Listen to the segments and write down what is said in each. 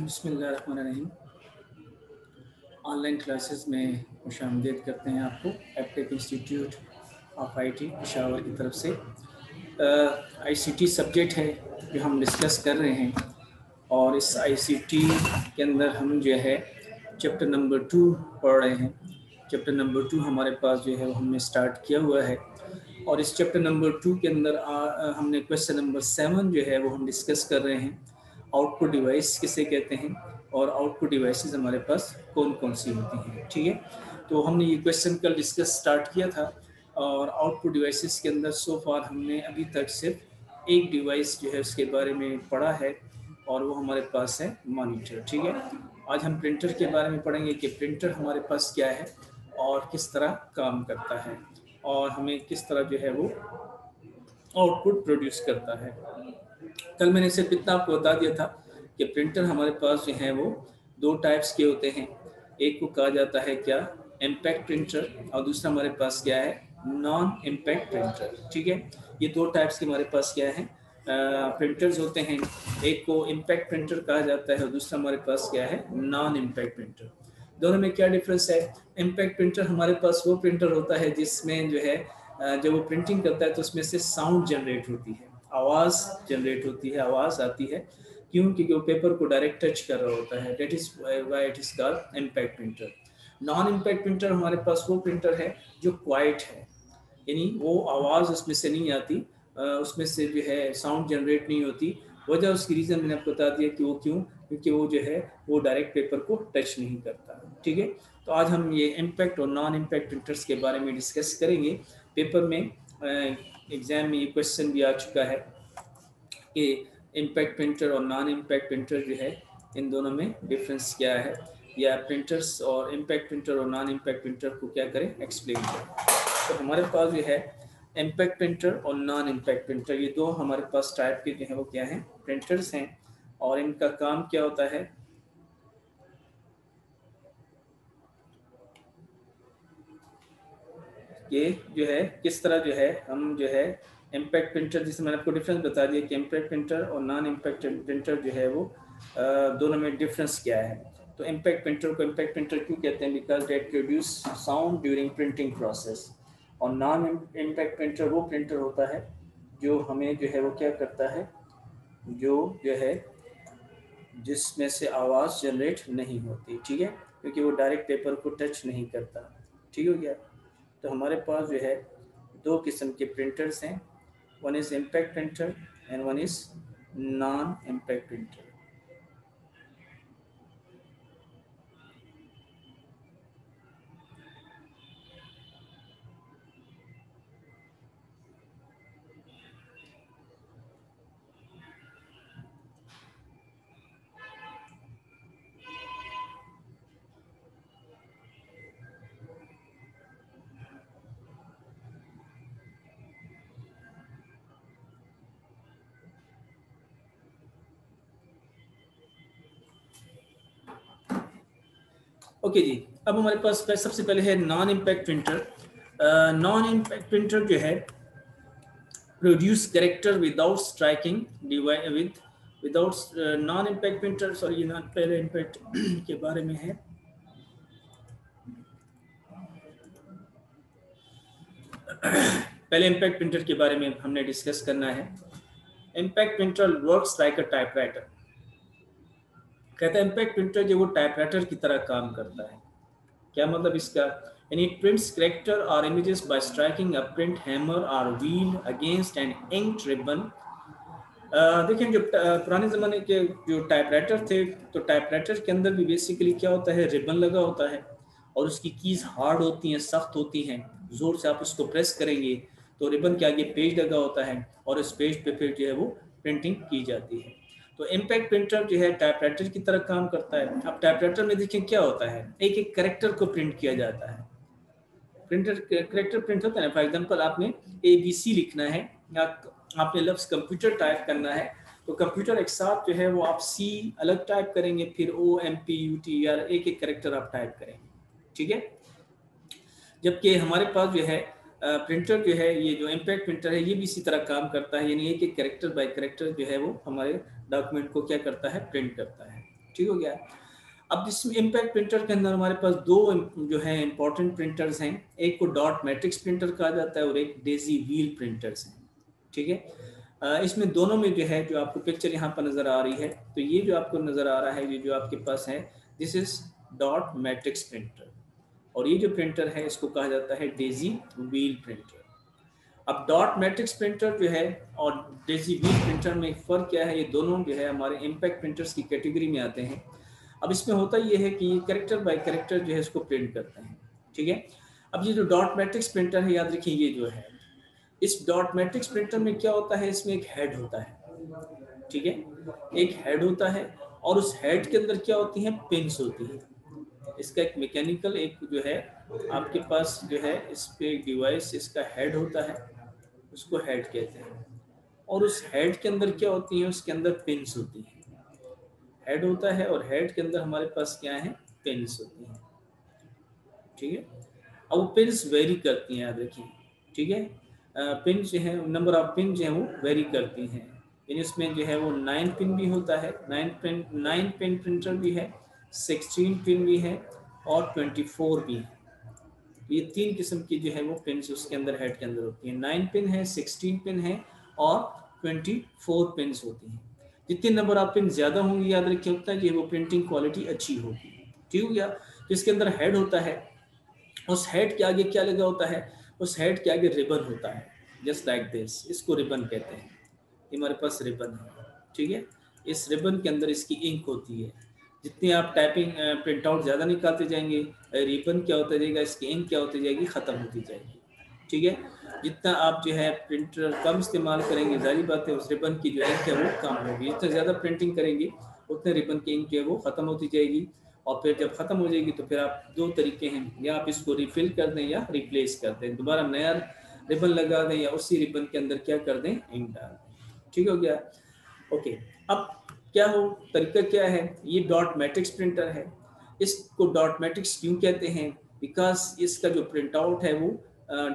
बसमीम online classes में खुश आमदेद करते हैं आपको। Aptech institute of IT Peshawar की तरफ़ से। आईसीटी सब्जेक्ट है जो हम डिस्कस कर रहे हैं। और इस आईसीटी के अंदर हम जो है चैप्टर नंबर टू पढ़ रहे हैं। चैप्टर नंबर टू हमारे पास जो है वो हमने स्टार्ट किया हुआ है। और इस चैप्टर नंबर टू के अंदर आ, हमने क्वेश्चन नंबर सेवन जो है वो हम डिस्कस कर रहे हैं। आउटपुट डिवाइस किसे कहते हैं? और आउटपुट डिवाइसेस हमारे पास कौन कौन सी होती हैं? ठीक है? तो हमने ये क्वेश्चन कल डिस्कस स्टार्ट किया था और आउटपुट डिवाइसेस के अंदर सो फार हमने अभी तक सिर्फ़ एक डिवाइस जो है उसके बारे में पढ़ा है और वो हमारे पास है मॉनिटर ठीक है? आज हम प्रिंटर के बारे में पढ़ेंगे कि प्रिंटर हमारे पास क्या है और किस तरह काम करता है और हमें किस तरह जो है वो आउटपुट प्रोड्यूस करता है। कल मैंने सिर्फ़ इतना आपको बता दिया था कि प्रिंटर हमारे पास जो है वो दो टाइप्स के होते हैं। एक को कहा जाता है क्या? इम्पैक्ट प्रिंटर और दूसरा हमारे पास क्या है? नॉन इम्पैक्ट प्रिंटर ठीक है? ये दो टाइप्स के हमारे पास क्या है? प्रिंटर्स होते हैं। एक को इम्पैक्ट प्रिंटर कहा जाता है और दूसरा हमारे पास क्या है? नॉन इम्पैक्ट प्रिंटर दोनों में क्या डिफरेंस है? इम्पैक्ट प्रिंटर हमारे पास वो प्रिंटर होता है जिसमें जो है जब वो प्रिंटिंग करता है तो उसमें से साउंड जनरेट होती है। आवाज़ जनरेट होती है, आवाज़ आती है। क्यों? क्योंकि वो पेपर को डायरेक्ट टच कर रहा होता है। That is why it is called impact printer non impact printer हमारे पास वो प्रिंटर है जो क्वाइट है। यानी वो आवाज़ उसमें से नहीं आती उसमें से जो है साउंड जनरेट नहीं होती। वजह उसकी रीज़न मैंने आपको बता दिया कि वो क्यों? क्योंकि वो जो है, वो डायरेक्ट पेपर को टच नहीं करता। ठीक है? तो आज हम ये इम्पैक्ट और नॉन इम्पैक्ट प्रिंटर्स के बारे में डिस्कस करेंगे। पेपर में एग्ज़ाम में ये क्वेश्चन भी आ चुका है कि इम्पैक्ट प्रिंटर और नॉन इम्पैक्ट प्रिंटर जो है, इन दोनों में डिफरेंस क्या है? या प्रिंटर्स और इम्पैक्ट प्रिंटर और नॉन इम्पैक्ट प्रिंटर को क्या करें? एक्सप्लेन करें। तो हमारे पास जो है इम्पैक्ट प्रिंटर और नॉन इम्पैक्ट प्रिंटर ये दो हमारे पास टाइप के जो है, वो क्या हैं? प्रिंटर्स हैं और इनका काम क्या होता है? ये जो है, किस तरह जो है, हम जो है इम्पैक्ट प्रिंटर जिसमें मैंने आपको डिफरेंस बता दिया कि इम्पैक्ट प्रिंटर और नॉन इम्पैक्ट प्रिंटर जो है वो दोनों में डिफरेंस क्या है? तो इम्पैक्ट प्रिंटर को इम्पैक्ट प्रिंटर क्यों कहते हैं? Because that produce sound during printing process और नॉन इम्पैक्ट प्रिंटर वो प्रिंटर होता है जो हमें जो है वो क्या करता है? जो जो है, जिसमें से आवाज़ जनरेट नहीं होती, ठीक है? क्योंकि वो डायरेक्ट पेपर को टच नहीं करता। ठीक हो गया? तो हमारे पास जो है दो किस्म के प्रिंटर्स हैं। One is impact printer and one is non impact printer okay जी, अब हमारे पास सबसे पहले है non impact printer non impact printer जो है produce character without striking with without non impact printer sorry non पहले इम्पैक्ट के बारे में है। पहले इम्पैक्ट प्रिंटर के बारे में हमने डिस्कस करना है। Impact printer works like a typewriter कहता है इम्पैक्ट प्रिंटर जो वो टाइपराइटर की तरह काम करता है। क्या मतलब इसका? यानी इट प्रिंट्स करेक्टर और images by striking a print hammer और wheel against an ink ribbon देखिए, जो पुराने ज़माने के जो टाइपराइटर थे तो टाइपराइटर के अंदर भी बेसिकली क्या होता है रिबन लगा होता है और उसकी कीज़ हार्ड होती हैं, सख्त होती हैं। ज़ोर से आप उसको प्रेस करेंगे तो रिबन के आगे पेज लगा होता है और इस पेज पे फिर जो है वो प्रिंटिंग की जाती है। तो इम्पैक्ट प्रिंटर जो है टाइपराइटर की तरह काम करता है। अब टाइपराइटर में देखिए क्या होता है? एक एक करेक्टर को प्रिंट किया जाता है। प्रिंटर करेक्टर प्रिंट होता है ना? फॉर एग्ज़ाम्पल आपने ए बी सी लिखना है, या आपने लफ्स कंप्यूटर टाइप करना है तो कंप्यूटर एक साथ जो है वो आप सी अलग टाइप करेंगे, फिर O M P U T R एक एक करेक्टर आप टाइप करेंगे। ठीक है? जबकि हमारे पास जो है प्रिंटर जो है, ये जो इम्पैक्ट प्रिंटर है, ये भी इसी तरह काम करता है। यानी एक एक करेक्टर बाय करेक्टर जो है, वो हमारे डॉक्यूमेंट को क्या करता है प्रिंट करता है। ठीक हो गया? अब इसमें इम्पैक्ट प्रिंटर के अंदर हमारे पास दो जो है इंपॉर्टेंट प्रिंटर्स हैं। एक को डॉट मैट्रिक्स प्रिंटर कहा जाता है और एक डेजी व्हील प्रिंटर्स हैं। ठीक है? इसमें दोनों में जो है, जो आपको पिक्चर यहाँ पर नज़र आ रही है तो ये जो आपको नज़र आ रहा है, ये जो आपके पास है this is dot matrix printer और ये जो प्रिंटर है, इसको कहा जाता है डेजी व्हील प्रिंटर अब डॉट मैट्रिक्स प्रिंटर जो है और डेजी व्हील प्रिंटर में फ़र्क क्या है? ये दोनों जो है हमारे इम्पैक्ट प्रिंटर्स की कैटेगरी में आते हैं। अब इसमें होता ये है कि करेक्टर बाय करेक्टर जो है इसको प्रिंट करते हैं, ठीक है? अब ये जो डॉट मैट्रिक्स प्रिंटर है, याद रखिए ये जो है, इस डॉट मैट्रिक्स प्रिंटर में क्या होता है? इसमें एक हेड होता है, ठीक है? एक हेड होता है और उस हेड के अंदर क्या होती है? पिंस होती हैं। इसका एक मैकेनिकल एक जो है, आपके पास जो है, इस पे एक डिवाइस इसका हेड होता है, उसको हेड कहते हैं। और उस हेड के अंदर क्या होती है? उसके अंदर पिंस होती हैं। हेड होता है और हेड के अंदर हमारे पास क्या है? पिंस होती हैं। ठीक है? अब वो पिंस वेरी करती हैं, याद रखिए। ठीक है? पिन जो है नंबर ऑफ़ पिन जो है, वो वेरी करती हैं। इन इसमें जो है, वो नाइन पिन भी होता है nine pin nine pin printer भी है सिक्सटीन पिन भी है और ट्वेंटी फोर भी है। ये तीन किस्म की जो है वो पिन उसके अंदर हेड के अंदर होती है। नाइन पिन है सिक्सटीन पिन है और ट्वेंटी फोर पिन होती हैं। जितने नंबर आप पिन ज़्यादा होंगे, याद रखिए उतना है वो प्रिंटिंग क्वालिटी अच्छी होगी। ठीक हो गया? जिसके अंदर हेड होता है। उस हेड के आगे क्या लगा होता है? उस हेड के आगे रिबन होता है। जस्ट लाइक दिस इसको रिबन कहते हैं। हमारे पास रिबन है। ठीक है? इस रिबन के अंदर इसकी इंक होती है। जितनी आप टाइपिंग प्रिंट आउट ज़्यादा निकालते जाएँगे रिबन क्या होता जाएगा इंक क्या होती जाएगी, ख़त्म होती जाएगी। ठीक है? जितना आप जो है प्रिंटर कम इस्तेमाल करेंगे, जारी बात है उस रिबन की जो इंक है वो कम होगी। जितना ज़्यादा प्रिंटिंग करेंगे, उतने रिबन की इंक है वो ख़त्म होती जाएगी। और फिर जब ख़त्म हो जाएगी तो फिर आप दो तरीके हैं। या आप इसको रिफिल कर दें या रिप्लेस कर दें। दोबारा नया रिबन लगा दें या उसी रिबन के अंदर क्या कर दें? इंक डाल दें। ठीक हो गया? ओके अब क्या हो, तरीका क्या है? ये डॉट मैट्रिक्स प्रिंटर है। इसको डॉट मैट्रिक्स क्यों कहते हैं? बिकॉज़ इसका जो प्रिंट आउट है वो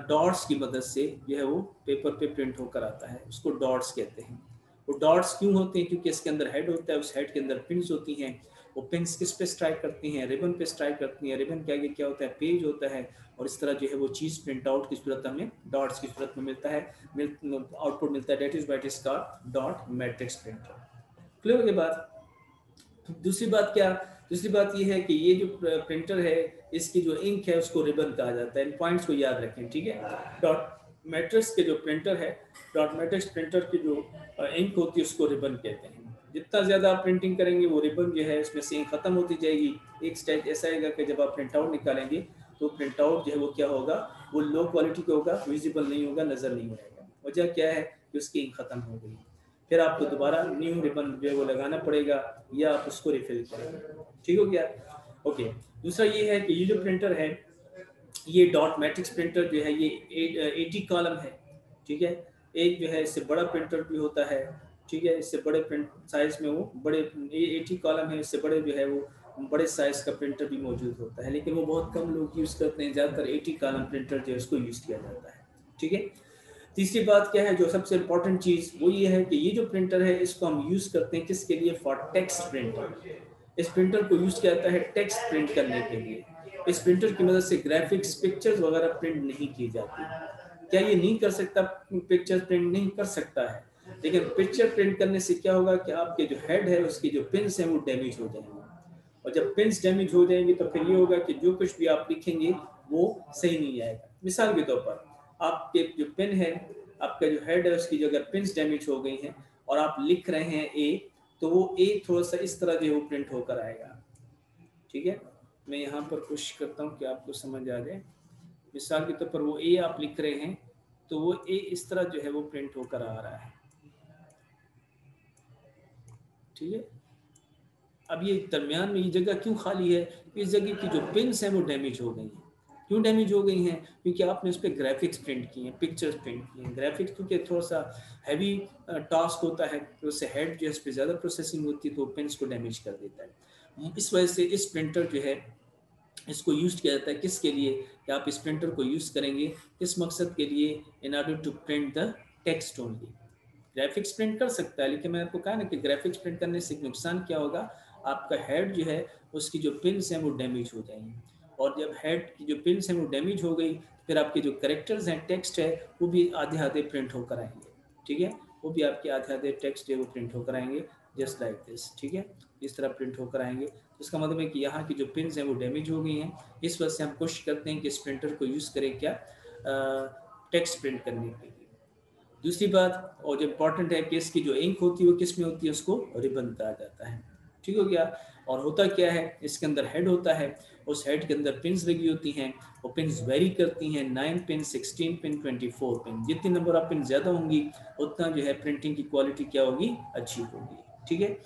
डॉट्स की मदद से जो है वो पेपर पे प्रिंट होकर आता है। उसको डॉट्स कहते हैं। वो डॉट्स क्यों होते हैं? क्योंकि इसके अंदर हेड होता है। उस हेड के अंदर पिंस होती हैं। वो पिंस किस पे स्ट्राइक करती हैं? रिबन पे स्ट्राइक करती हैं। रिबन के आगे क्या होता है? पेज होता है। और इस तरह जो है वो चीज़ प्रिंट आउट की सूरत हमें डॉट्स की सूरत में मिलता है। आउटपुट मिलता है। डेट इज़ बैट इज़ का डॉट मैट्रिक्स प्रिंटर क्लियर के बाद, दूसरी बात क्या? दूसरी बात यह है कि ये जो प्रिंटर है, इसकी जो इंक है, उसको रिबन कहा जाता है। इन पॉइंट्स को याद रखें, ठीक है? डॉट मैट्रिक्स के जो प्रिंटर है डॉट मैट्रिक्स प्रिंटर की जो इंक होती है, उसको रिबन कहते हैं। जितना ज़्यादा आप प्रिंटिंग करेंगे, वो रिबन जो है, उसमें से इंक ख़त्म होती जाएगी। एक स्टेज ऐसा आएगा कि जब आप प्रिंट आउट निकालेंगे तो प्रिंट आउट जो है, वो क्या होगा? वो लो क्वालिटी का होगा विजिबल नहीं होगा, नज़र नहीं आएगा। वजह क्या है कि उसकी इंक ख़त्म हो गई। फिर आपको दोबारा न्यू रिबन जो है वो लगाना पड़ेगा या आप उसको रिफिल करेंगे। ठीक हो गया? ओके दूसरा ये है कि ये जो प्रिंटर है, ये डॉट मैट्रिक्स प्रिंटर जो है, ये एटी कॉलम है। ठीक है? एक जो है, इससे बड़ा प्रिंटर भी होता है। ठीक है? इससे बड़े प्रिंट साइज़ में वो बड़े एटी कॉलम है, इससे बड़े जो है वो बड़े साइज़ का प्रिंटर भी मौजूद होता है। लेकिन वो बहुत कम लोग यूज़ करते हैं, ज़्यादातर एटी कॉलम प्रिंटर जो है उसको यूज़ किया जाता है। ठीक है? तीसरी बात क्या है, जो सबसे इम्पोर्टेंट चीज़ वो ये है कि ये जो प्रिंटर है, इसको हम यूज़ करते हैं किसके लिए? फॉर टेक्स्ट प्रिंटर इस प्रिंटर को यूज़ किया जाता है? टेक्स्ट प्रिंट करने के लिए। इस प्रिंटर की मदद से ग्राफिक्स पिक्चर्स वगैरह प्रिंट नहीं की जाती। क्या ये नहीं कर सकता? पिक्चर प्रिंट नहीं कर सकता है। लेकिन पिक्चर प्रिंट करने से क्या होगा कि आपके जो हेड है, उसकी जो पिंस हैं, वो डैमेज हो जाएँगे। और जब पिंस डैमेज हो जाएँगे तो फिर ये होगा कि जो कुछ भी आप लिखेंगे, वो सही नहीं आएगा। मिसाल के तौर पर आपके जो पिन है, आपका जो हेड है उसकी जो अगर पिंस डैमेज हो गई हैं और आप लिख रहे हैं ए तो वो ए थोड़ा सा इस तरह जो है प्रिंट होकर आएगा। ठीक है? मैं यहाँ पर कोशिश करता हूँ कि आपको समझ आ जाए। मिसाल के तौर पर वो ए आप लिख रहे हैं तो वो ए इस तरह जो है वो प्रिंट होकर आ रहा है। ठीक है? अब ये दरमियान में ये जगह क्यों खाली है? इस जगह की जो पिंस हैं वो डैमेज हो गई हैं। क्यों डैमेज हो गई हैं? क्योंकि आपने उस पर ग्राफिक्स प्रिंट किए हैं पिक्चर्स प्रिंट किए हैं। ग्राफिक्स क्योंकि थोड़ा सा हैवी टास्क होता है तो उससे हेड जो है उस पर ज़्यादा प्रोसेसिंग होती है तो पेंस को डैमेज कर देता है। इस वजह से इस प्रिंटर जो है, इसको यूज़ किया जाता है किसके लिए? कि आप इस प्रिंटर को यूज़ करेंगे किस मकसद के लिए? In order to print the text only graphics print कर सकता है, लेकिन मैं आपको कहा ना कि ग्राफिक्स प्रिंट करने से नुकसान क्या होगा? आपका हेड जो है, उसकी जो पिन्स हैं वो डैमेज हो जाएँगी। और जब हेड की जो पिन्स हैं वो डैमेज हो गई फिर आपके जो करेक्टर्स हैं टेक्स्ट है, वो भी आधे आधे प्रिंट होकर आएँगे, ठीक है? वो भी आपके आधे आधे टेक्स्ट है वो प्रिंट होकर आएँगे जस्ट लाइक दिस ठीक है? इस तरह प्रिंट होकर आएँगे। तो इसका मतलब है कि यहाँ की जो पिन्स हैं वो डैमेज हो गई हैं। इस वजह से हम कोशिश करते हैं कि इस प्रिंटर को यूज़ करें क्या? टेक्स्ट प्रिंट करने के लिए। दूसरी बात, और जो इम्पोर्टेंट है कि इसकी जो इंक होती है वो किसमें होती है, उसको रिबन कहा जाता है, ठीक हो गया? और होता क्या है? इसके अंदर हेड होता है। उस हेड के अंदर पिंस लगी होती हैं, वो पिन वेरी करती हैं nine pin sixteen pin twenty four pin जितनी नंबर ऑफ़ पिन ज़्यादा होंगी, उतना जो है प्रिंटिंग की क्वालिटी क्या होगी? अच्छी होगी, ठीक है?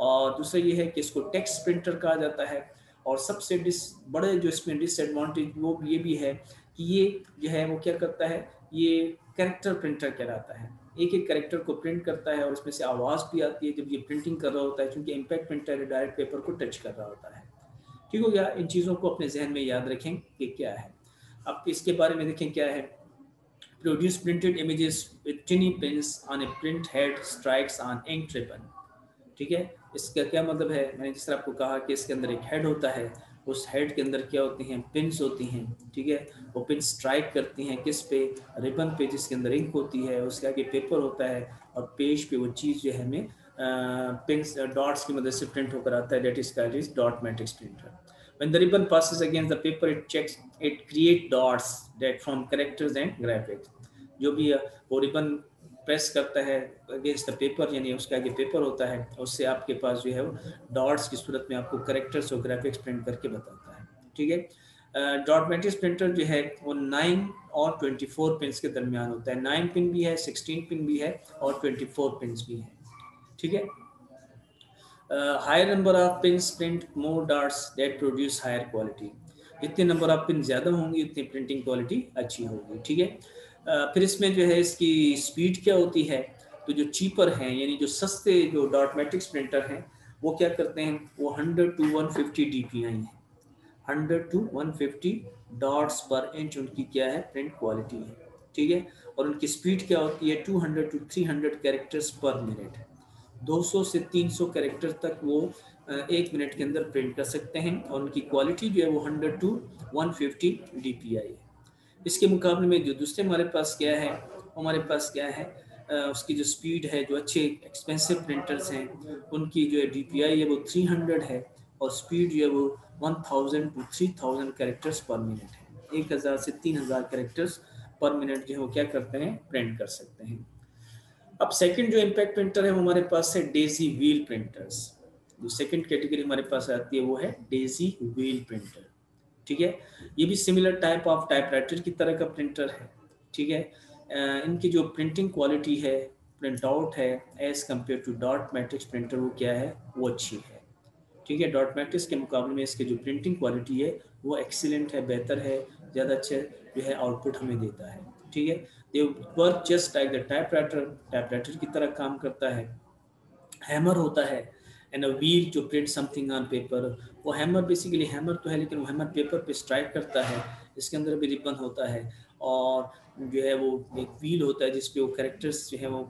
और दूसरा ये है कि इसको टेक्स्ट प्रिंटर कहा जाता है, और सबसे डिस बड़े जो इसमें डिसएडवांटेज वो ये भी है कि ये जो है वो क्या करता है, ये करेक्टर प्रिंटर कहलाता है। एक एक करेक्टर को प्रिंट करता है और उसमें से आवाज़ भी आती है जब ये प्रिंटिंग कर रहा होता है क्योंकि इम्पैक्ट प्रिंटर डायरेक्ट पेपर को टच कर रहा होता है। ठीक हो गया? इन चीज़ों को अपने जहन में याद रखें कि क्या है। अब इसके बारे में देखें क्या है। Produce printed images with tiny pins on a print head strikes on ink ribbon ठीक है? इसका क्या मतलब है? मैंने जिस तरह आपको कहा कि इसके अंदर एक हेड होता है, उस हेड के अंदर क्या होती हैं? पिंस होती हैं। ठीक है? वो पिन स्ट्राइक करती हैं किस पे? रिबन पे जिसके अंदर इंक होती है, उसके आगे पेपर होता है और पेज पे वो चीज़ जो है हमें पिंस डॉट्स की मदद से प्रिंट होकर आता है that is is dot matrix printer when the ribbon passes against the paper, it checks, it create dots that from characters and graphics. जो भी वो रिबन प्रेस करता है अगेंस्ट द पेपर यानी उसके आगे पेपर होता है, उससे आपके पास जो है वो डॉट्स की सूरत में आपको करेक्टर्स और ग्राफिक्स प्रिंट करके बताता है। ठीक है? डॉट मैट्रिक्स प्रिंटर जो है, वो नाइन और ट्वेंटी फोर पिन के दरमियान होता है। नाइन पिन भी है सिक्सटीन पिन भी है और ट्वेंटी फोर पिन भी है। ठीक है? Higher number of pin print more dots that produce higher quality जितने नंबर ऑफ़ पिन ज़्यादा होंगी, उतनी प्रिंटिंग क्वालिटी अच्छी होगी, ठीक है? फिर इसमें जो है इसकी स्पीड क्या होती है? तो जो चीपर हैं, यानी जो सस्ते जो डॉट मैट्रिक्स प्रिंटर हैं, वो क्या करते हैं? वो 100 to 150 fifty D P I है 100 टू 150 डॉट्स पर इंच उनकी क्या है? प्रिंट क्वालिटी है, ठीक है? और उनकी स्पीड क्या होती है? 200 टू 300 कैरेक्टर्स पर मिनट 200 से 300 कैरेक्टर तक वो एक मिनट के अंदर प्रिंट कर सकते हैं और उनकी क्वालिटी जो है वो 100 टू 150 डीपीआई है। इसके मुकाबले में जो दूसरे हमारे पास क्या है हमारे पास क्या है उसकी जो स्पीड है, जो अच्छे एक्सपेंसिव प्रिंटर्स हैं, उनकी जो है डीपीआई है वो 300 है और स्पीड जो है वो 1000 टू 3000 कैरेक्टर्स पर मिनट है। एक हज़ार से तीन हज़ार कैरेक्टर्स पर मिनट जो है वो क्या करते हैं प्रिंट कर सकते हैं। अब सेकंड जो इम्पैक्ट प्रिंटर है, वो हमारे पास है डेजी व्हील प्रिंटर्स जो सेकंड कैटेगरी हमारे पास आती है, वो है डेजी व्हील प्रिंटर ठीक है? ये भी सिमिलर टाइप ऑफ़ टाइपराइटर की तरह का प्रिंटर है। ठीक है? इनकी जो प्रिंटिंग क्वालिटी है प्रिंट आउट है as compare to dot matrix printer वो क्या है? वो अच्छी है। ठीक है? डॉट मैट्रिक्स के मुकाबले में इसके जो प्रिंटिंग क्वालिटी है, वो एक्सीलेंट है, बेहतर है, ज़्यादा अच्छे जो है आउटपुट हमें देता है। ठीक है? They work just like the typewriter typewriter की तरह काम करता है। हैमर होता है and a wheel to print something on paper वो हैमर बेसिकली हैमर तो है लेकिन वो हैमर पेपर पे स्ट्राइक करता है इसके अंदर भी रिबन होता है। और जो है वो एक व्हील होता है जिसपे वो करेक्टर्स जो है वो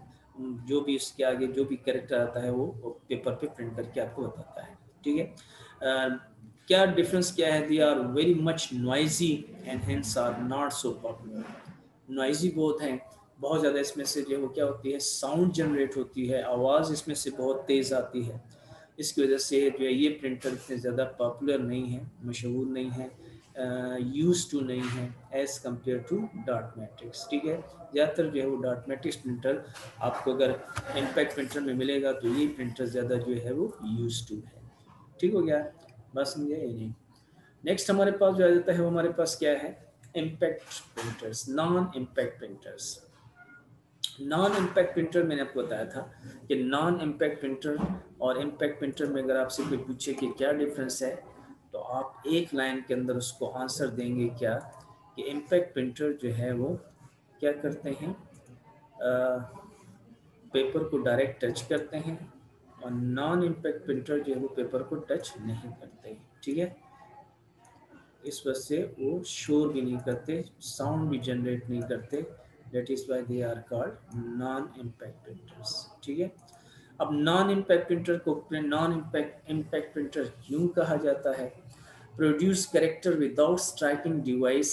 जो भी इसके आगे जो भी करेक्टर आता है वो, पेपर पे प्रिंट करके आपको बताता है। ठीक है? क्या डिफरेंस क्या है? They are very much noisy and hence are not so popular noisy बहुत हैं, बहुत ज़्यादा इसमें से जो वो क्या होती है साउंड जनरेट होती है, आवाज़ इसमें से बहुत तेज़ आती है। इसकी वजह से जो है ये प्रिंटर इतने ज़्यादा पॉपुलर नहीं है, मशहूर नहीं है यूज़ टू नहीं है as compare to dot matrix ठीक है? ज़्यादातर जो है वो डॉट मैट्रिक्स प्रिंटर आपको अगर इम्पैक्ट प्रिंटर में मिलेगा तो ये प्रिंटर ज़्यादा जो है वो यूज़ टू है। ठीक हो गया? बस समझे ये नहीं। नेक्स्ट हमारे पास जो आ जाता है वो हमारे पास क्या है? Impact printers non impact printers non impact printer मैंने आपको बताया था कि नॉन इम्पैक्ट प्रिंटर और इम्पैक्ट प्रिंटर में अगर आपसे कोई पूछे कि क्या डिफरेंस है तो आप एक लाइन के अंदर उसको आंसर देंगे क्या कि इम्पैक्ट प्रिंटर जो है वो क्या करते हैं? आ, पेपर को डायरेक्ट टच करते हैं और नॉन इम्पैक्ट प्रिंटर जो है वो पेपर को टच नहीं करते ठीक है? इस वजह से वो शोर भी नहीं करते साउंड भी जनरेट नहीं करते। That is why they are called non impact printers, ठीक है? अब नॉन इम्पैक्ट प्रिंटर को नॉन इम्पैक्ट इम्पैक्ट प्रिंटर क्यों कहा जाता है? Produce character without striking device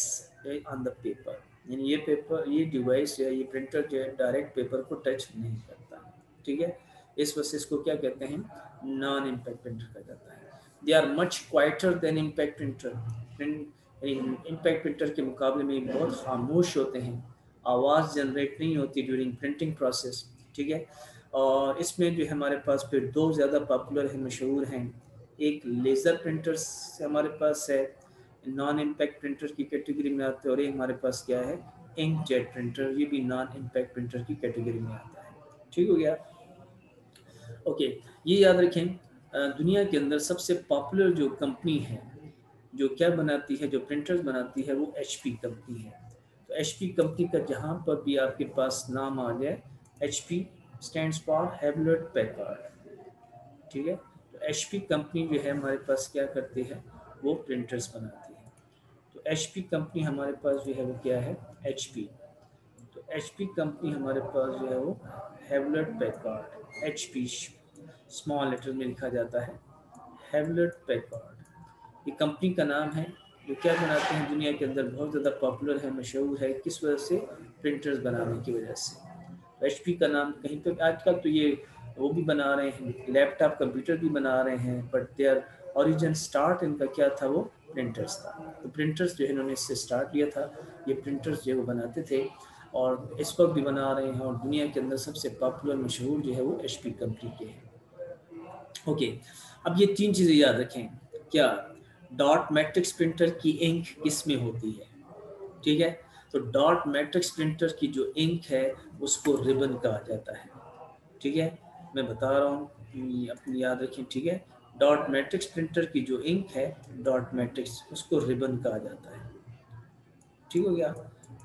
on the paper यानी ये पेपर ये डिवाइस या ये प्रिंटर जो है डायरेक्ट पेपर को टच नहीं करता, ठीक है? इस वजह से इसको क्या कहते हैं? नॉन इम्पैक्ट प्रिंटर कहा जाता है। They are much quieter than impact printer impact printer के मुकाबले में बहुत खामोश होते हैं। आवाज़ जनरेट नहीं होती ड्यूरिंग प्रिंटिंग प्रोसेस ठीक है? और इसमें जो हमारे पास फिर दो ज़्यादा पॉपुलर हैं, मशहूर हैं। एक लेज़र प्रिंटर्स हमारे पास है नॉन इम्पैक्ट प्रिंटर की कैटेगरी में आते हैं और ये हमारे पास क्या है? इंक जेट प्रिंटर ये भी नॉन इम्पैक्ट प्रिंटर की कैटेगरी में आता है। ठीक हो गया? ओके ये याद रखें दुनिया के अंदर सबसे पॉपुलर जो कंपनी है जो क्या बनाती है, जो प्रिंटर्स बनाती है, वो एचपी कंपनी है। तो एचपी कंपनी का जहाँ पर भी आपके पास नाम आ जाए H P stand for Hewlett Packard ठीक है? तो एचपी कंपनी जो है, हमारे पास क्या करती है? वो प्रिंटर्स बनाती है। तो एचपी कंपनी हमारे पास जो है, वो क्या है? एचपी तो एचपी कंपनी हमारे पास जो है, वो Hewlett Packard H small letter में लिखा जाता है। हेवलेट पैकर्ड ये कंपनी का नाम है, जो क्या बनाते हैं, दुनिया के अंदर बहुत ज़्यादा पॉपुलर है, मशहूर है, किस वजह से? प्रिंटर्स बनाने की वजह से। एच का नाम कहीं पर आजकल तो ये वो भी बना रहे हैं लैपटॉप कंप्यूटर भी बना रहे हैं बट देयर ओरिजिन स्टार्ट इनका क्या था वो? प्रिंटर्स था। तो प्रिंटर्स जो है, इन्होंने इससे स्टार्ट लिया था। ये प्रिंटर्स जो है, वो बनाते थे और इस वक्त भी बना रहे हैं और दुनिया के अंदर सबसे पॉपुलर मशहूर जो है, वो एचपी कंपनी के हैं। ओके अब ये तीन चीज़ें याद रखें। क्या डॉट मैट्रिक्स प्रिंटर की इंक किसमें होती है? ठीक है? तो डॉट मैट्रिक्स प्रिंटर की जो इंक है, उसको रिबन कहा जाता है। ठीक है? मैं बता रहा हूँ, अपनी याद रखें, ठीक है? डॉट मैट्रिक्स प्रिंटर की जो इंक है, डॉट मैट्रिक्स, उसको रिबन कहा जाता है। ठीक हो गया?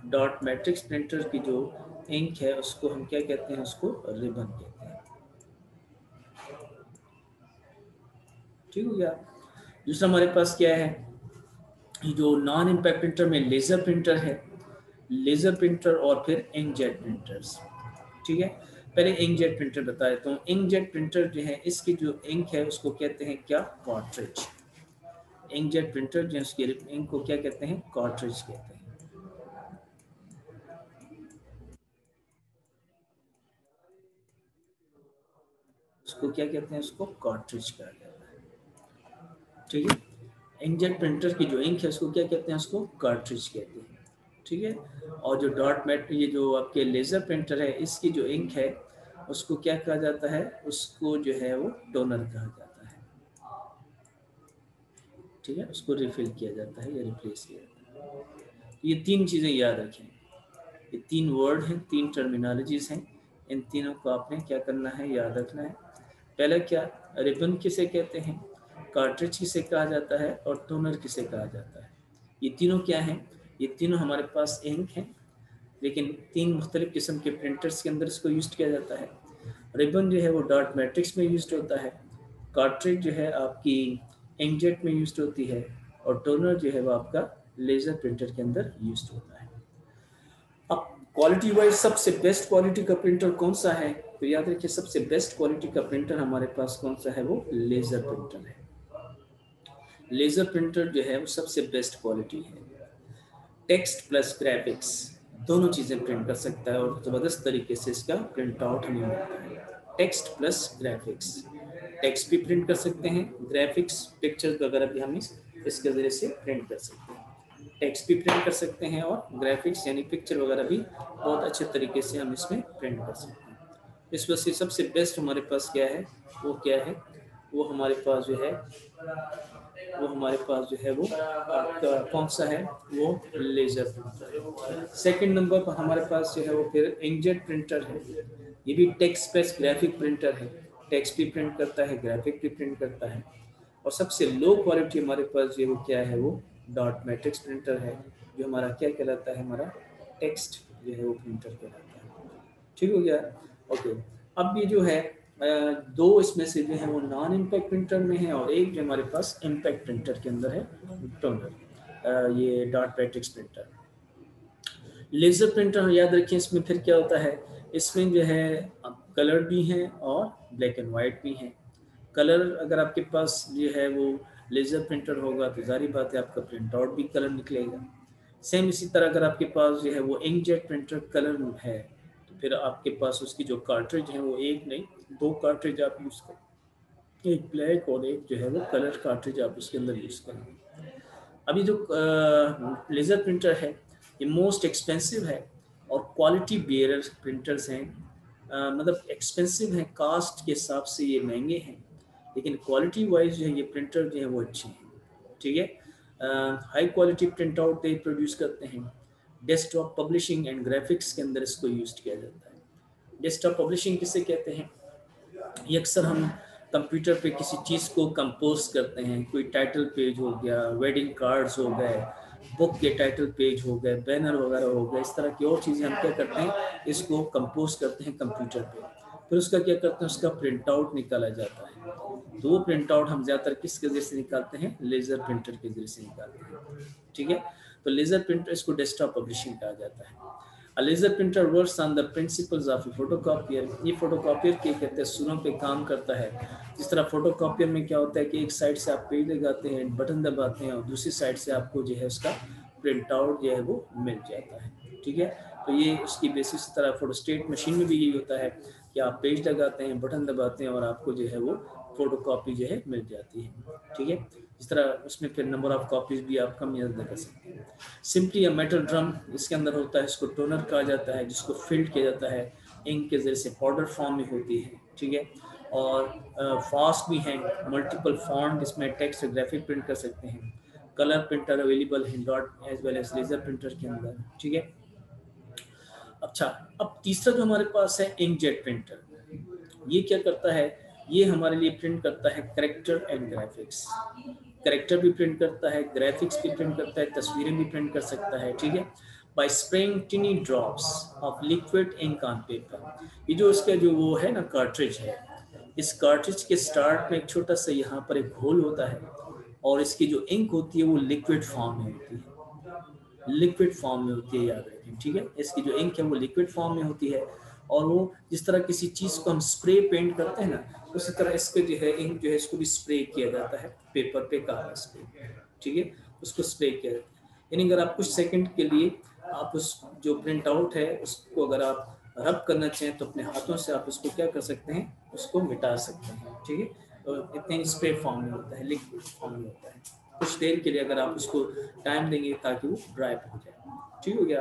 डॉट मैट्रिक्स प्रिंटर की जो इंक है, उसको हम क्या कहते हैं? उसको रिबन कहते हैं। ठीक हो गया? दूसरा हमारे पास क्या है? जो नॉन इम्पैक्ट प्रिंटर में लेज़र प्रिंटर है लेज़र प्रिंटर और फिर इंकजेट प्रिंटर्स ठीक है? पहले इंकजेट प्रिंटर बता देता हूँ इंकजेट प्रिंटर जो है, इसकी जो इंक है, उसको कहते हैं क्या? कॉर्ट्रिज इंकजेट प्रिंटर जो है इंक को क्या कहते हैं? कॉर्ट्रिज कहते हैं। उसको क्या कहते हैं? उसको कॉर्ट्रिज कहा गया ठीक है? इंकजेट प्रिंटर की जो इंक है, उसको क्या कहते हैं? उसको कार्ट्रिज कहते हैं। ठीक है? और जो डॉट मेट ये जो आपके लेज़र प्रिंटर है, इसकी जो इंक है, उसको क्या कहा जाता है? उसको जो है वो डोनर कहा जाता है। ठीक है? उसको रिफिल किया जाता है या रिप्लेस किया जाता है। तो ये तीन चीज़ें याद रखें। ये तीन वर्ड हैं, तीन टर्मिनोलॉजीज हैं। इन तीनों को आपने क्या करना है? याद रखना है। पहला क्या? रिबन किसे कहते हैं? कार्ट्रिज किसे कहा जाता है और टोनर किसे कहा जाता है? ये तीनों क्या हैं? ये तीनों हमारे पास इंक हैं, लेकिन तीन मुख्तलिफ़ किस्म के प्रिंटर्स के अंदर इसको यूज़ किया जाता है। रिबन जो है वो डॉट मैट्रिक्स में यूज़ होता है कार्ट्रिज जो है आपकी इंकजेट में यूज़ होती है, और टोनर जो है वो आपका लेज़र प्रिंटर के अंदर यूज़ होता है। अब क्वालिटी वाइज सबसे बेस्ट क्वालिटी का प्रिंटर कौन सा है? तो याद रखिए, सबसे बेस्ट क्वालिटी का प्रिंटर हमारे पास कौन सा है? वो लेज़र प्रिंटर है। लेज़र प्रिंटर जो है वो सबसे बेस्ट क्वालिटी है। टेक्स्ट प्लस ग्राफिक्स दोनों चीज़ें प्रिंट कर सकता है और ज़बरदस्त तरीके से इसका प्रिंट आउट हमें मिलता है। टेक्स्ट प्लस ग्राफिक्स टेक्स्ट भी प्रिंट कर सकते हैं ग्राफिक्स पिक्चर्स वगैरह भी हम इस, इसके ज़रिए से प्रिंट कर सकते हैं। टेक्स्ट भी प्रिंट कर सकते हैं और ग्राफिक्स यानी पिक्चर वगैरह भी बहुत अच्छे तरीके से हम इसमें प्रिंट कर सकते हैं। इस वजह से सबसे बेस्ट हमारे पास क्या है? वो क्या है? वो हमारे पास जो है वो हमारे पास जो है वो आपका कौन सा है? वो लेज़र प्रिंटर सेकंड नंबर पर हमारे पास जो है वो फिर इंकजेट प्रिंटर है। ये भी टेक्स्ट प्लस ग्राफिक प्रिंटर है। टेक्स्ट भी प्रिंट करता है ग्राफिक भी प्रिंट करता है। और सबसे लो क्वालिटी हमारे पास जो वो क्या है? वो डॉट मैट्रिक्स प्रिंटर है। जो हमारा क्या कहलाता है? हमारा टेक्स्ट जो है वो प्रिंटर कहलाता है। ठीक हो गया? ओके अब ये जो है दो इसमें से जो है वो नॉन इम्पैक्ट प्रिंटर में है और एक जो हमारे पास इम्पैक्ट प्रिंटर के अंदर है टोनर ये dot matrix printer laser printer याद रखिए, इसमें फिर क्या होता है? इसमें जो है कलर भी हैं और ब्लैक एंड वाइट भी हैं। कलर अगर आपके पास जो है वो लेज़र प्रिंटर होगा तो जारी बात है, आपका प्रिंट आउट भी कलर निकलेगा। सेम इसी तरह अगर आपके पास जो है वो इंक जेट प्रिंटर कलर है फिर आपके पास उसकी जो कार्ट्रिज है वो एक नहीं, दो कार्ट्रिज आप यूज़ करें। एक ब्लैक और एक जो है वो कलर कार्ट्रिज आप उसके अंदर यूज़ करें। अभी जो लेज़र प्रिंटर है, ये मोस्ट एक्सपेंसिव है और क्वालिटी बेयर प्रिंटर्स हैं। मतलब एक्सपेंसिव हैं कास्ट के हिसाब से ये महँगे हैं, लेकिन क्वालिटी वाइज जो है ये प्रिंटर जो है वो अच्छे हैं, ठीक है? हाई क्वालिटी प्रिंट आउट दे प्रोड्यूस करते हैं। डेस्कटॉप पब्लिशिंग एंड ग्राफिक्स के अंदर इसको यूज़ किया जाता है। डेस्कटॉप पब्लिशिंग किसे कहते हैं? ये अक्सर हम कंप्यूटर पे किसी चीज़ को कंपोज करते हैं। कोई टाइटल पेज हो गया वेडिंग कार्ड्स हो गए बुक के टाइटल पेज हो गए बैनर वगैरह हो गए, इस तरह की और चीज़ें हम क्या करते हैं? इसको कंपोज करते हैं कंप्यूटर पे। फिर उसका क्या करते हैं? उसका प्रिंट आउट निकाला जाता है। तो वो प्रिंट आउट हम ज़्यादातर किस के ज़रिए से निकालते हैं? लेज़र प्रिंटर के ज़रिए से निकालते हैं। ठीक है? तो लेज़र प्रिंटर इसको डेस्कटॉप पब्लिशिंग कहा जाता है। A laser printer works on the principles of a photocopier. ये फोटोकॉपियर के कहते हैं? सुरों पे काम करता है। जिस तरह फोटोकॉपियर में क्या होता है कि एक साइड से आप पेज लगाते हैं बटन दबाते हैं और दूसरी साइड से आपको जो है उसका प्रिंट आउट जो है वो मिल जाता है। ठीक है? तो ये उसकी बेसिस तरह फोटोस्टेट मशीन में भी यही होता है कि आप पेज लगाते हैं बटन दबाते हैं और आपको जो है वो फ़ोटो कॉपी जो है मिल जाती है। ठीक है? इस तरह उसमें फिर नंबर ऑफ़ कॉपीज भी आप कम या कर सकते हैं। सिंपली या मेटल ड्रम इसके अंदर होता है, इसको टोनर कहा जाता है, जिसको फिल्ड किया जाता है इंक के ज़रिए से पाउडर फॉर्म में होती है, ठीक है? और फास्ट भी हैं मल्टीपल फॉन्ट इसमें टेक्स्ट ग्राफिक प्रिंट कर सकते हैं। कलर प्रिंटर अवेलेबल है dot as well as laser printer के अंदर, ठीक है? अच्छा अब तीसरा जो हमारे पास है इंक जेट प्रिंटर ये क्या करता है? ये हमारे लिए प्रिंट करता है करेक्टर एंड ग्राफिक्स करेक्टर भी प्रिंट करता है ग्राफिक्स भी प्रिंट करता है, तस्वीरें भी प्रिंट कर सकता है, ठीक है? By spraying tiny drops of liquid ink on paper ये जो इसका जो वो है ना कार्ट्रिज है, इस कार्ट्रिज के स्टार्ट में एक छोटा सा यहाँ पर एक होल होता है और इसकी जो इंक होती है वो लिक्विड फॉर्म में होती है। लिक्विड फॉर्म में होती है, याद रखें, ठीक है? इसकी जो इंक है वो लिक्विड फॉर्म में होती है और वो जिस तरह किसी चीज़ को हम स्प्रे पेंट करते हैं ना उसी तरह इसके जो है इंक जो है, इसको भी स्प्रे किया जाता है। पेपर पे कागज़ पे ठीक है? उसको स्प्रे किया जाता है। यानी अगर आप कुछ सेकंड के लिए आप उस जो प्रिंट आउट है, उसको अगर आप रब करना चाहें तो अपने हाथों से आप उसको क्या कर सकते हैं? उसको मिटा सकते हैं। ठीक है? तो इतने स्प्रे फॉर्म में होता है लिक्विड फॉर्म में होता है। कुछ देर के लिए अगर आप उसको टाइम देंगे ताकि वो ड्राई हो जाए। ठीक हो गया?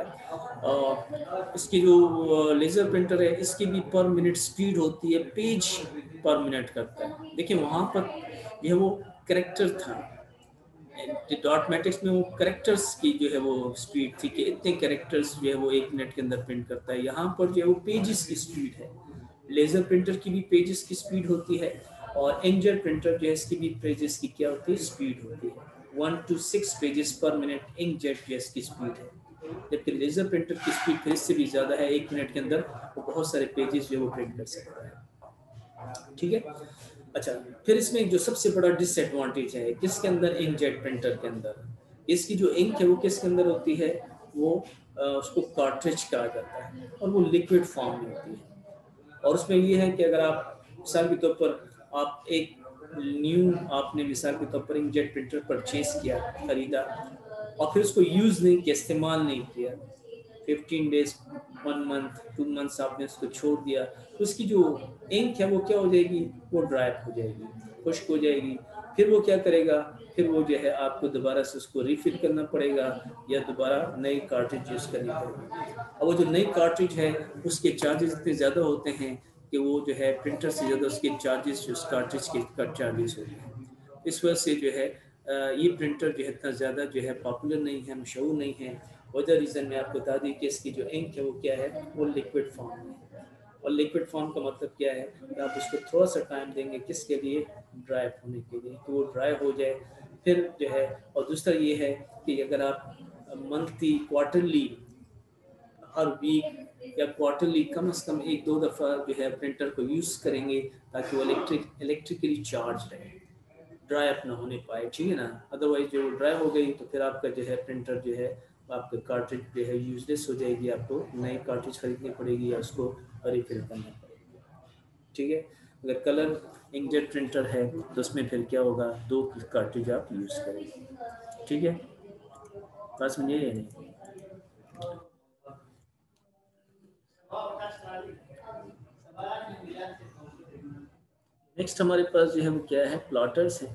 और इसकी जो लेज़र प्रिंटर है, इसकी भी पर मिनट स्पीड होती है पेज पर करता है। देखिए, वहाँ पर यह वो करेक्टर था। डॉट मैट्रिक्स में वो करेक्टर्स की जो है वो स्पीड थी कि इतने करेक्टर्स जो है वो एक मिनट के अंदर प्रिंट करता है। यहाँ पर जो है वो पेजेस की स्पीड है। लेज़र प्रिंटर की भी पेजेस की स्पीड होती है और एंजर प्रिंटर जो है इसकी भी पेजेस की क्या होती है? स्पीड होती है। One two six pages per minute ink jet जो इसकी स्पीड है। जबकि लेज़र प्रिंटर की स्पीड फिर इससे भी ज़्यादा है। एक मिनट के अंदर वो बहुत सारे पेजेस जो है वो प्रिंट कर सकता है। ठीक है? अच्छा फिर इसमें जो सबसे बड़ा डिसएडवांटेज है, किसके अंदर? इंक जेट प्रिंटर के अंदर। इसकी जो इंक है, वो किसके अंदर होती है? वो उसको कार्ट्रिज कहा जाता है और वो लिक्विड फॉर्म में होती है। और उसमें ये है कि अगर आप मिसाल के तौर पर आप एक न्यू आपने मिसाल के तौर पर इंक जेट प्रिंटर परचेज किया, खरीदा और फिर उसको यूज़ नहीं किया, इस्तेमाल नहीं किया fifteen days one month two months आपने उसको छोड़ दिया तो उसकी जो इंक है वो क्या हो जाएगी? वो ड्राई हो जाएगी, खुश्क हो जाएगी। फिर वो क्या करेगा? फिर वो जो है आपको दोबारा से उसको रिफिल करना पड़ेगा या दोबारा नई कार्ट्रिज यूज़ करनी पड़ेगी। और वो जो नई कार्ट्रिज है, उसके चार्जेस इतने ज़्यादा होते हैं कि वो जो है प्रिंटर से ज़्यादा उसके चार्जेस उस कार्ट्रिज के चार्जेस होते हैं। इस वजह से जो है ये प्रिंटर जो है इतना ज़्यादा जो है पॉपुलर नहीं है, मशहूर नहीं है। वजह रीज़न में आपको बता दी कि इसकी जो इंक है वो क्या है? वो लिक्विड फॉर्म में और लिक्विड फॉर्म का मतलब क्या है? कि आप उसको थोड़ा सा टाइम देंगे किसके लिए? ड्राई होने के लिए। तो वो ड्राई हो जाए, फिर जो है, और दूसरा ये है कि अगर आप मंथली क्वार्टरली हर वीक या क्वार्टरली कम से कम एक दो दफ़ा जो है प्रिंटर को यूज़ करेंगे ताकि वो इलेक्ट्रिक इलेक्ट्रिकली चार्ज रहे। ड्राई अप ना होने पाए, ठीक है ना? अदरवाइज़ जो ड्राई हो गई तो फिर आपका जो है प्रिंटर जो है आपका कार्ट्रिज जो है यूजलेस हो जाएगी, आपको नई कार्ट्रिज खरीदनी पड़ेगी या उसको रिफिल करना पड़ेगा। ठीक है? अगर कलर इंकजेट प्रिंटर है तो उसमें फिर क्या होगा? दो कार्टेज आप यूज़ करेंगे। ठीक है? बस में ये नहीं नेक्स्ट हमारे पास जो है वो क्या है? प्लॉटर्स है।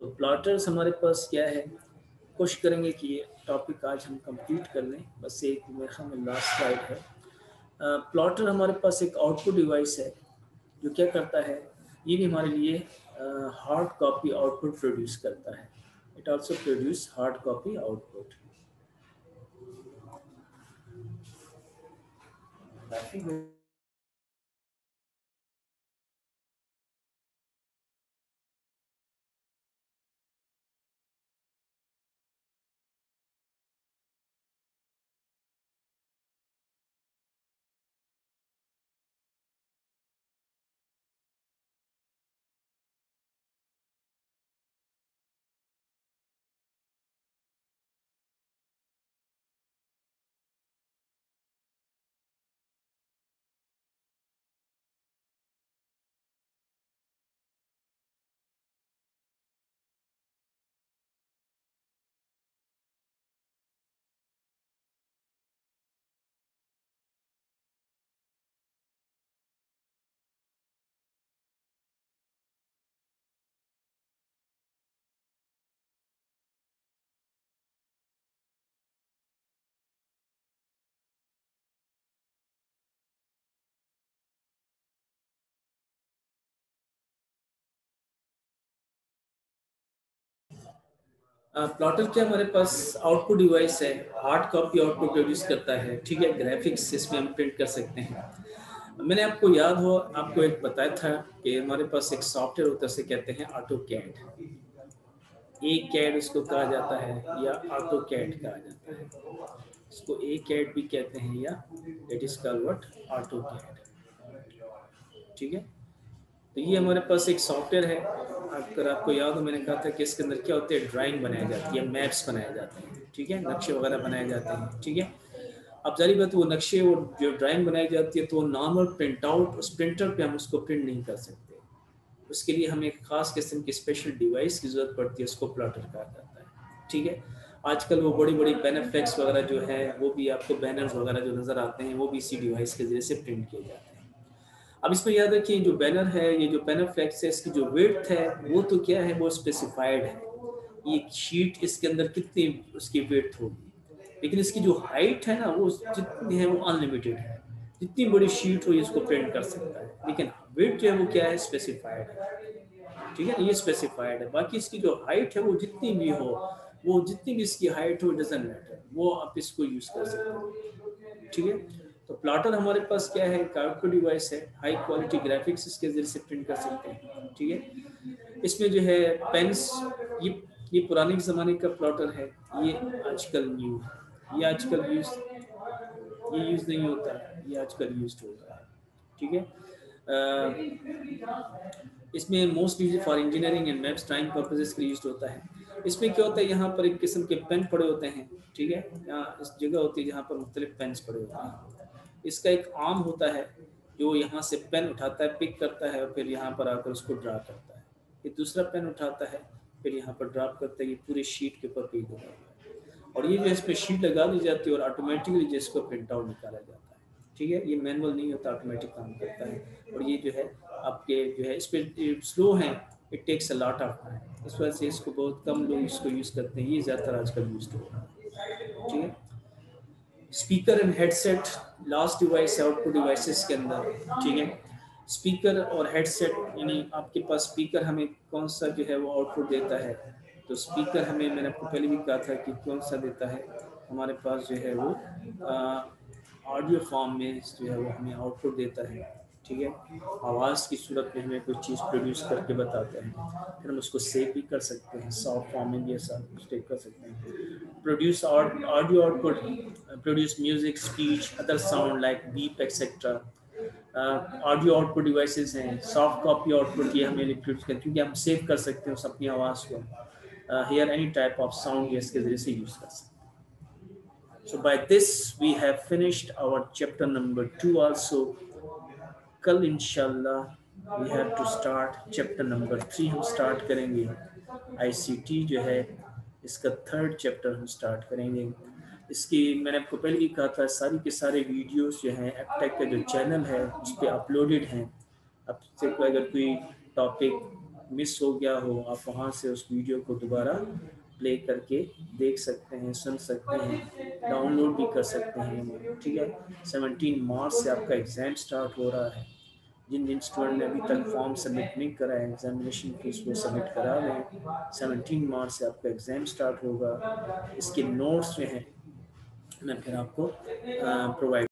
तो प्लॉटर्स हमारे पास क्या है? कोशिश करेंगे कि ये टॉपिक आज हम कंप्लीट कर लें। बस एक मेरे ख्याल में लास्ट स्लाइड है। प्लॉटर हमारे पास एक आउटपुट डिवाइस है, जो क्या करता है, ये भी हमारे लिए हार्ड कॉपी आउटपुट प्रोड्यूस करता है। It also produce hard copy output plotter क्या हमारे पास आउटपुट डिवाइस है हार्ड कॉपी आउटपुट प्रोड्यूस करता है, ठीक है ग्राफिक्स इसमें हम प्रिंट कर सकते हैं। मैंने आपको याद हो, आपको एक बताया था कि हमारे पास एक सॉफ्टवेयर होता से कहते हैं ऑटो कैड ए कैड उसको कहा जाता है, या ऑटो कैड कहा जाता है। इसको ए कैड भी कहते हैं, या it is called AutoCAD ठीक है? तो ये हमारे पास एक सॉफ्टवेयर है। अगर आपको याद हो, मैंने कहा था कि इसके अंदर क्या होते हैं? ड्राइंग बनाई जाती है मैप्स बनाए जाते हैं, ठीक है? नक्शे वगैरह बनाए जाते हैं, ठीक है? अब जारी बात, वो नक्शे वो जो ड्राइंग बनाई जाती है तो नॉर्मल प्रिंट आउट उस प्रिंटर पे हम उसको प्रिंट नहीं कर सकते। उसके लिए हमें एक खास किस्म की स्पेशल डिवाइस की ज़रूरत पड़ती है, उसको प्लॉटर कहा जाता है, ठीक है? आजकल वो बड़ी बड़ी बेनिफिक्स वगैरह जो है, वो भी आपको बैनर्स वगैरह जो नज़र आते हैं, वो भी इसी डिवाइस के ज़रिए से प्रिंट किए जाते हैं। अब इसमें याद रखिए जो बैनर है, ये जो बैनर फ्लैक्स है, इसकी जो वेट है, वो तो क्या है? वो स्पेसिफाइड है। ये शीट इसके अंदर कितनी उसकी वेट होगी? लेकिन इसकी जो हाइट है ना, वो जितनी है, वो अनलिमिटेड है। जितनी बड़ी शीट हो इसको प्रिंट कर सकता है। लेकिन वेट जो है, वो क्या है? स्पेसिफाइड है। ठीक है ये स्पेसिफाइड है। बाकी इसकी जो हाइट है, वो जितनी भी हो, वो जितनी भी इसकी हाइट हो डजेंट मैटर वो आप इसको यूज़ कर सकते हो। ठीक है? तो प्लाटर हमारे पास क्या है? कार्को डिवाइस है। हाई क्वालिटी ग्राफिक्स इसके ज़रिए से प्रिंट कर सकते हैं। ठीक है? इसमें जो है पेन्स ये ये पुराने ज़माने का प्लाटर है। ये आजकल न्यू ये आजकल यूज़ ये यूज़ नहीं होता। है ये आजकल यूज़ होता है। ठीक है? इसमें mostly for engineering and maps time purposes के यूज़ होता है। इसमें क्या होता है? यहाँ पर एक किस्म के पेन पड़े होते हैं। ठीक है? यहाँ इस जगह होती है जहाँ पर मुख्तलिफ़ पेन्स पड़े होते हैं। इसका एक आर्म होता है जो यहाँ से पेन उठाता है पिक करता है और फिर यहाँ पर आकर उसको ड्रा करता है। फिर दूसरा पेन उठाता है, फिर यहाँ पर ड्राप करता है, ये पूरे शीट के ऊपर पेज होता है। और ये जो इस पर शीट लगा दी जाती है और ऑटोमेटिकली जिसको प्रिंट आउट निकाला जाता है। ठीक है? ये मैनुअल नहीं होता ऑटोमेटिक काम करता है। और ये जो है, आपके जो है, इस पर स्लो है it takes a lot of time इस वजह से इसको बहुत कम लोग इसको यूज़ करते हैं, ये ज़्यादातर आजकल यूज़ हो रहा है। ठीक है? Speaker and headset last device है आउटपुट डिवाइसेस के अंदर, ठीक है? स्पीकर और हेडसेट, यानी आपके पास स्पीकर हमें कौन सा जो है वो आउटपुट देता है? तो स्पीकर हमें, मैंने आपको पहले भी कहा था कि कौन सा देता है? हमारे पास जो है वो ऑडियो फॉर्म में जो है वो हमें आउटपुट देता है। ठीक है? आवाज़ की सूरत में हमें कोई चीज़ प्रोड्यूस करके बताते हैं, फिर हम उसको सेव भी कर सकते हैं सॉफ्ट फॉर्म में भी ऐसा स्टेक कर सकते हैं। Produce audio output produce music speech other sound like beep etcetera audio output devices हैं सॉफ्ट कॉपी आउटपुट ये हमें प्रोड्यूस करते क्योंकि हम सेव कर सकते हैं उस अपनी आवाज़ को। Hear any type of sound इसके ज़रिए से यूज़ कर सकते हैं। So by this we have finished our chapter number two also. कल इंशाल्लाह we have to start chapter number three हम स्टार्ट करेंगे। आईसीटी जो है, इसका थर्ड चैप्टर हम स्टार्ट करेंगे। इसकी मैंने आपको पहले ही कहा था, सारी के सारे वीडियोस जो हैं एपटेक का जो चैनल है, उस पर अपलोडेड हैं। अब से अगर कोई टॉपिक मिस हो गया हो, आप वहाँ से उस वीडियो को दोबारा प्ले करके देख सकते हैं, सुन सकते हैं डाउनलोड भी कर सकते हैं ठीक है? सेवनटीन मार्च से आपका एग्ज़ाम स्टार्ट हो रहा है। जिन जिन स्टूडेंट ने अभी तक फॉर्म सबमिट नहीं करा है एग्जामिनेशन की उसको सबमिट करा रहे हैं सेवनटीन मार्च से आपका एग्ज़ाम स्टार्ट होगा। इसके नोट्स जो हैं, मैं फिर आपको प्रोवाइड